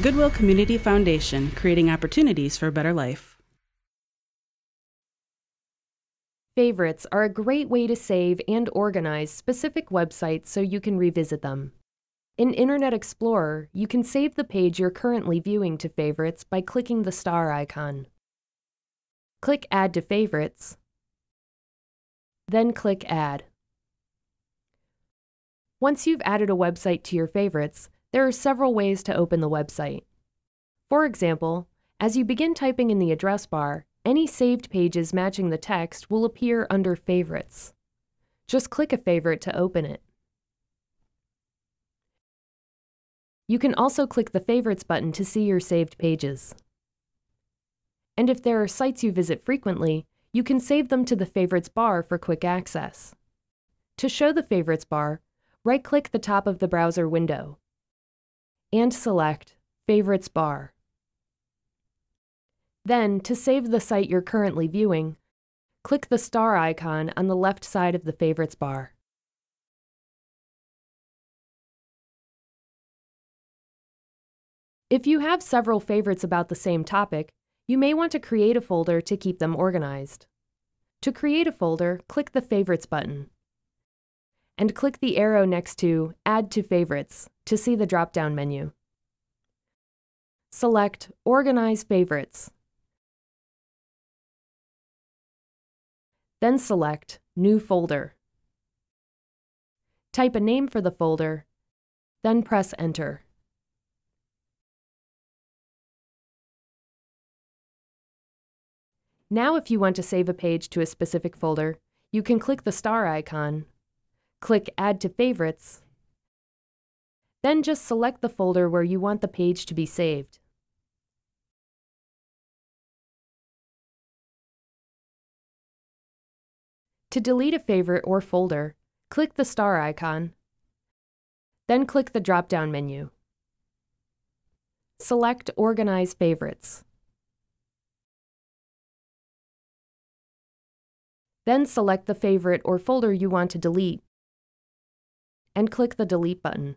Goodwill Community Foundation, creating opportunities for a better life. Favorites are a great way to save and organize specific websites so you can revisit them. In Internet Explorer, you can save the page you're currently viewing to favorites by clicking the star icon. Click Add to Favorites, then click Add. Once you've added a website to your favorites, there are several ways to open the website. For example, as you begin typing in the address bar, any saved pages matching the text will appear under Favorites. Just click a favorite to open it. You can also click the Favorites button to see your saved pages. And if there are sites you visit frequently, you can save them to the Favorites bar for quick access. To show the Favorites bar, right-click the top of the browser window and select Favorites bar. Then, to save the site you're currently viewing, click the star icon on the left side of the Favorites bar. If you have several favorites about the same topic, you may want to create a folder to keep them organized. To create a folder, click the Favorites button and click the arrow next to Add to Favorites to see the drop-down menu. Select Organize Favorites. Then select New Folder. Type a name for the folder, then press Enter. Now if you want to save a page to a specific folder, you can click the star icon, click Add to Favorites, then just select the folder where you want the page to be saved. To delete a favorite or folder, click the star icon, then click the drop-down menu. Select Organize Favorites. Then select the favorite or folder you want to delete and click the Delete button.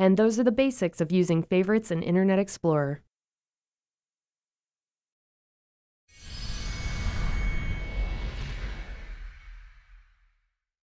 And those are the basics of using favorites in Internet Explorer.